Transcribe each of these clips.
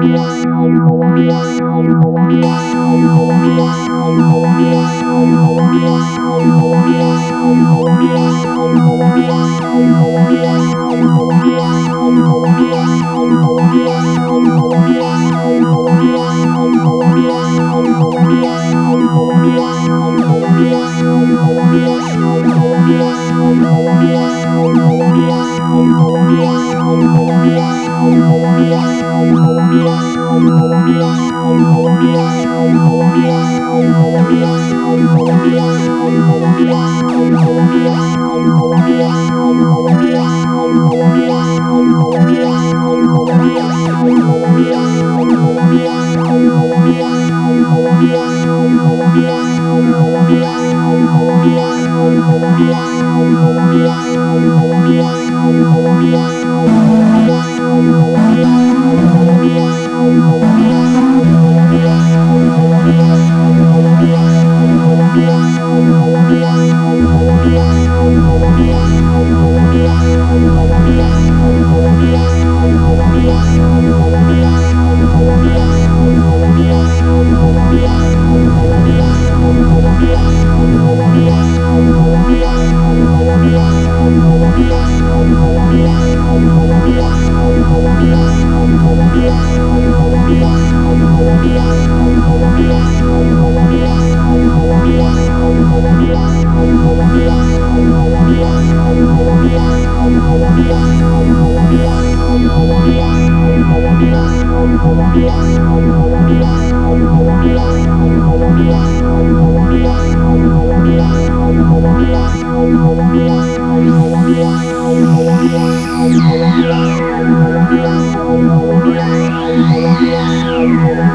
Peace. Yes. Yes.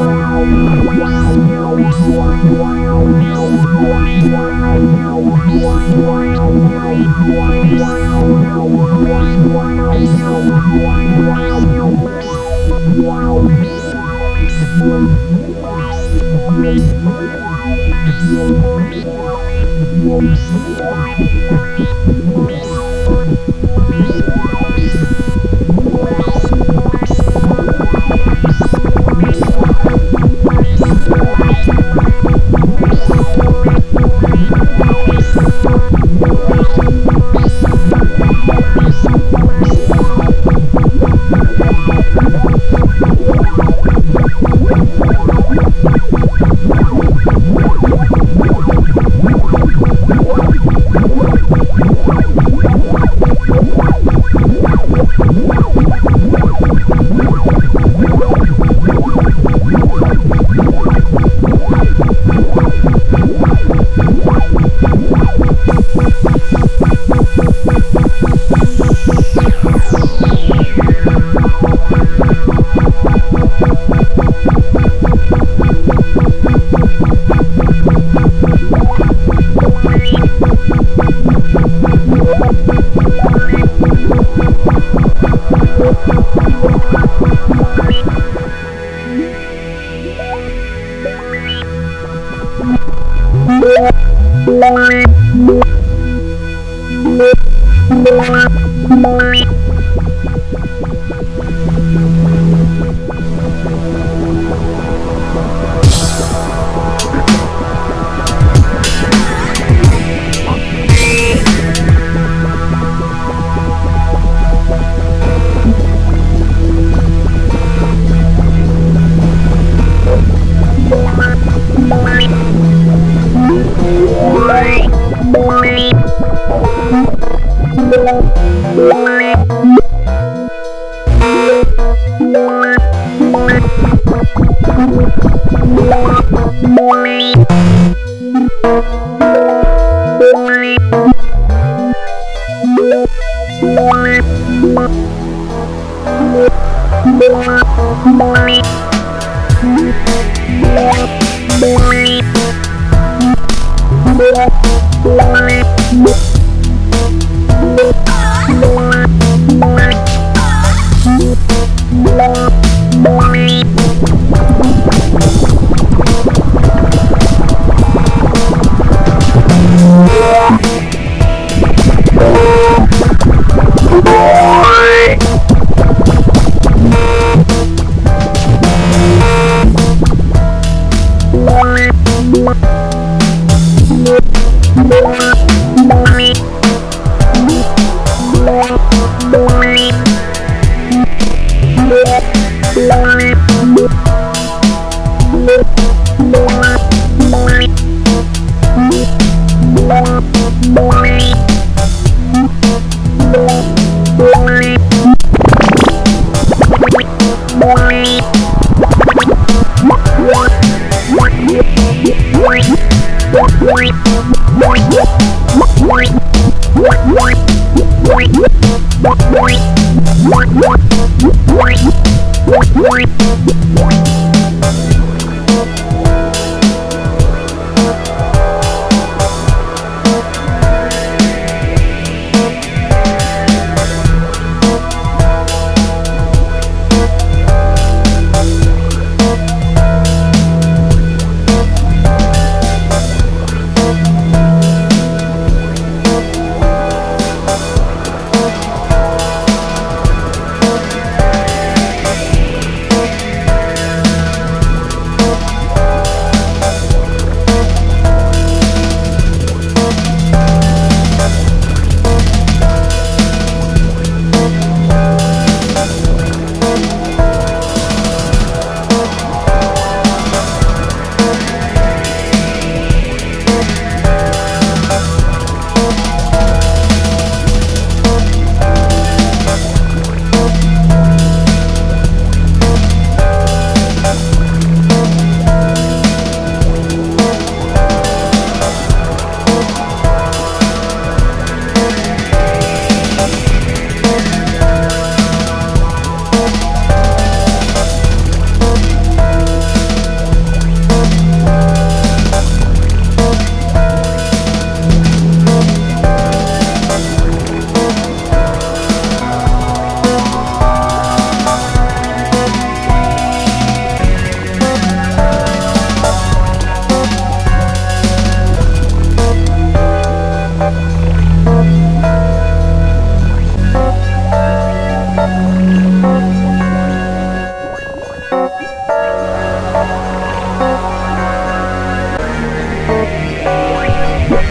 Wow.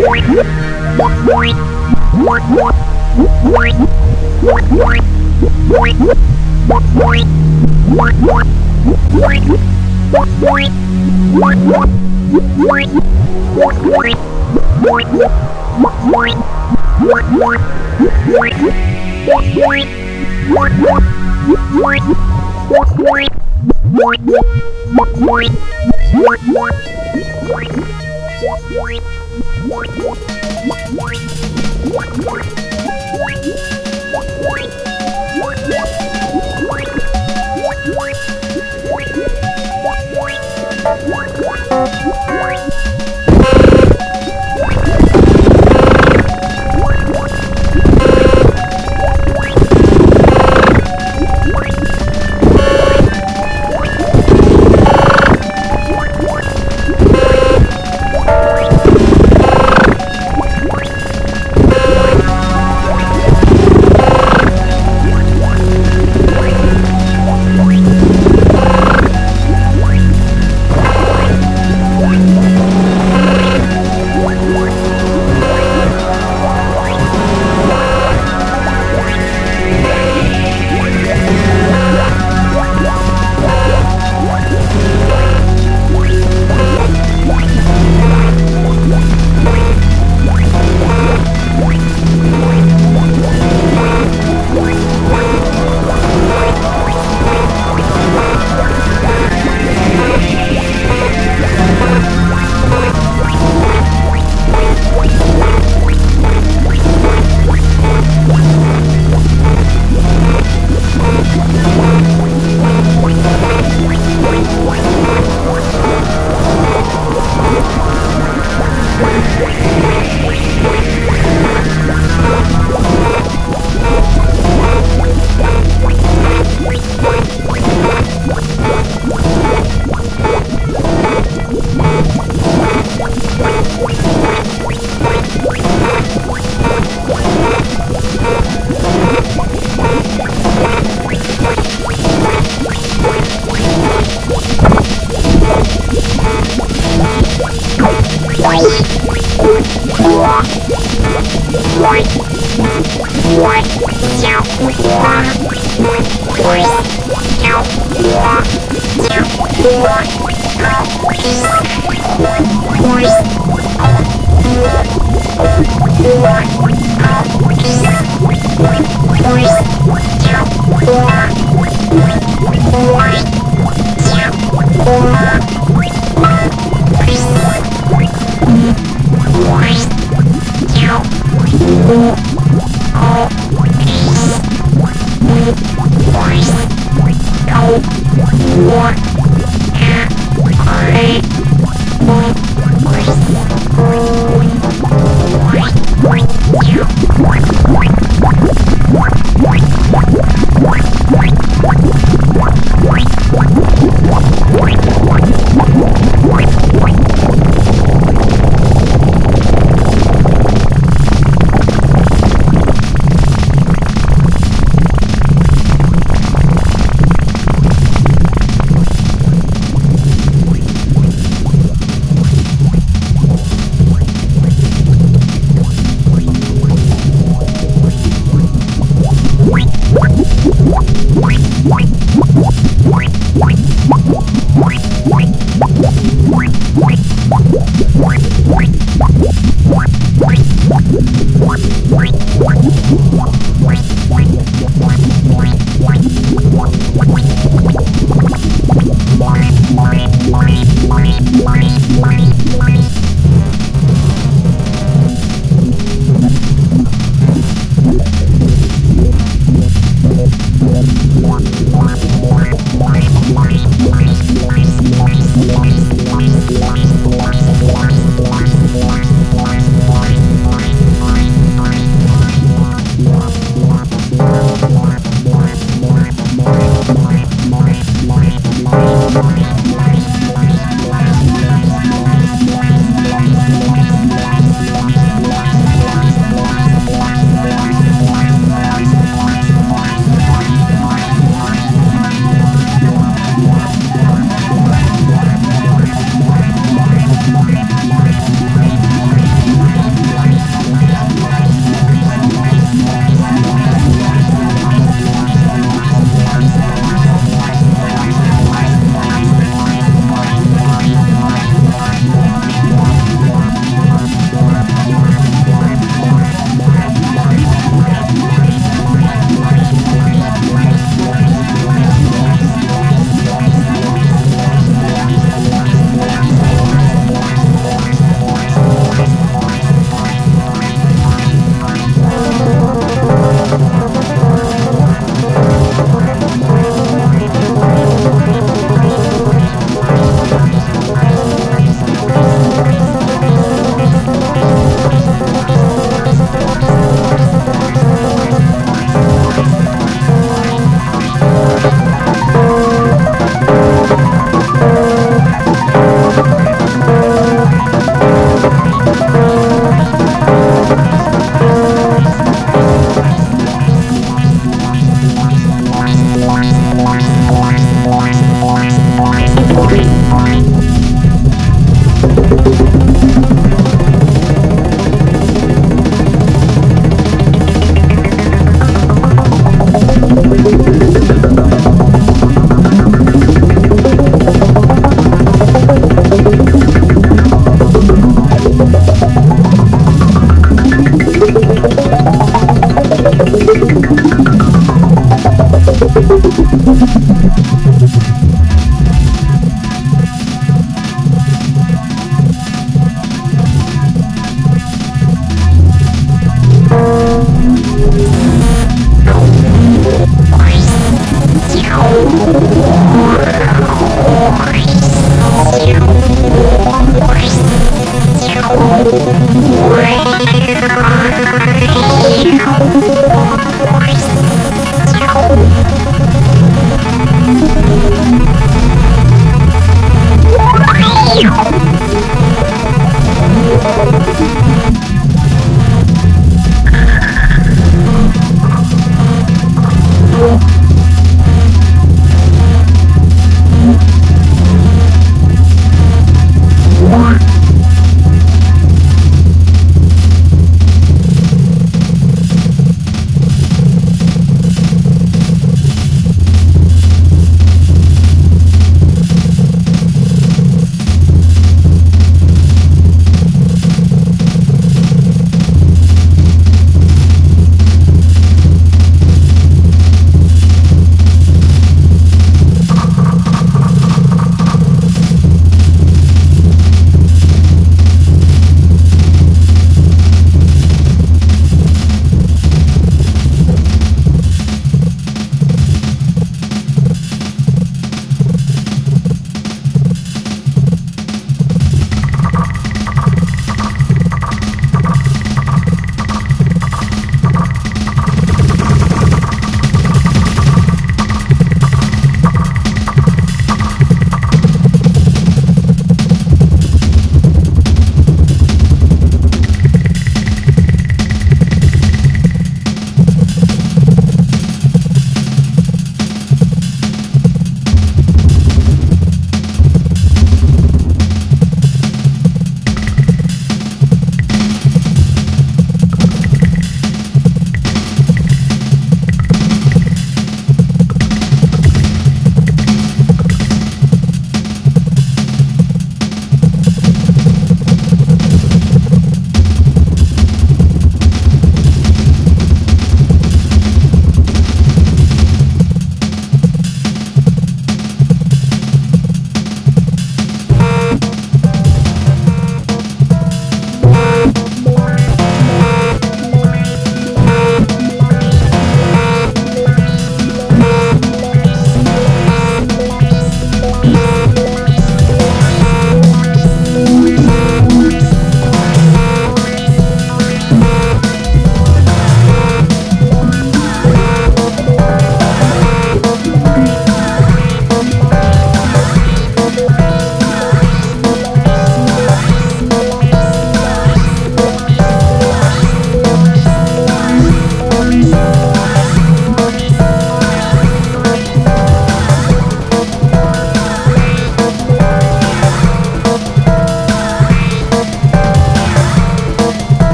What? What? White.